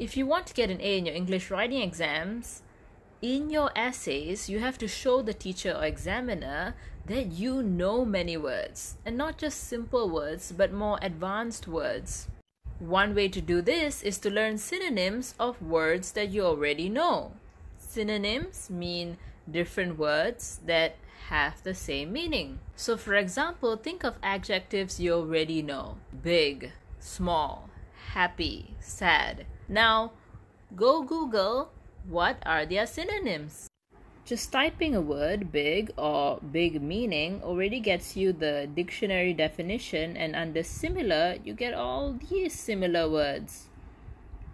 if you want to get an A in your English writing exams, in your essays, you have to show the teacher or examiner that you know many words, and not just simple words, but more advanced words. One way to do this is to learn synonyms of words that you already know. Synonyms mean different words that have the same meaning. So, for example, think of adjectives you already know big, small, happy, sad. Now, go Google what are their synonyms. Just typing a word big or big meaning already gets you the dictionary definition, and under similar, you get all these similar words.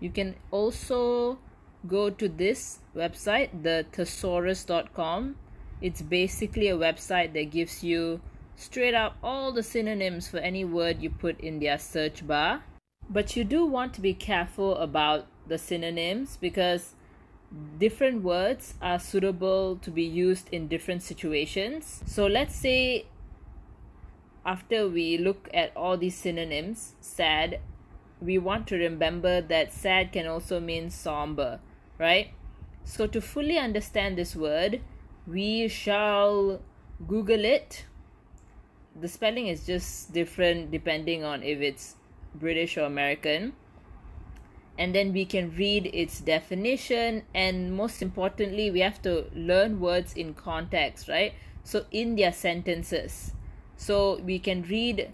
You can also go to this website, the thesaurus.com. It's basically a website that gives you straight up all the synonyms for any word you put in their search bar. But you do want to be careful about the synonyms because different words are suitable to be used in different situations. So let's say after we look at all these synonyms, sad, we want to remember that sad can also mean somber, right? So to fully understand this word, we shall Google it. The spelling is just different depending on if it's British or American. And then we can read its definition, and most importantly, we have to learn words in context, right? So, in their sentences. So, we can read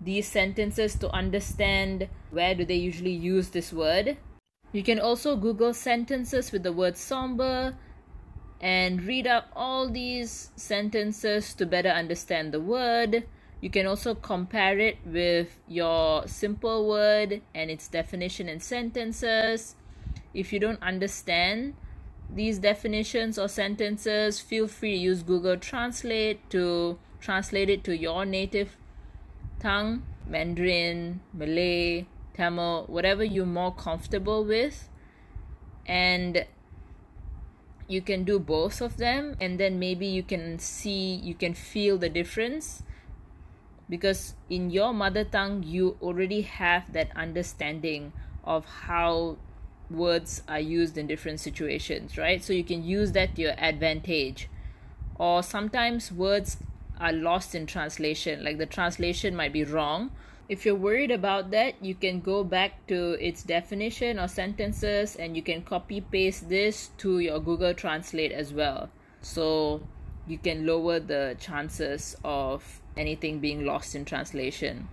these sentences to understand where do they usually use this word. You can also Google sentences with the word somber and read up all these sentences to better understand the word. You can also compare it with your simple word and its definition and sentences. If you don't understand these definitions or sentences, feel free to use Google Translate to translate it to your native tongue Mandarin, Malay, Tamil, whatever you're more comfortable with. And you can do both of them, and then maybe you can see, you can feel the difference because in your mother tongue you already have that understanding of how words are used in different situations right? So you can use that to your advantage. Or sometimes words are lost in translation like the translation might be wrong. If you're worried about that you can go back to its definition or sentences and you can copy paste this to your google translate as well. So you can lower the chances of anything being lost in translation.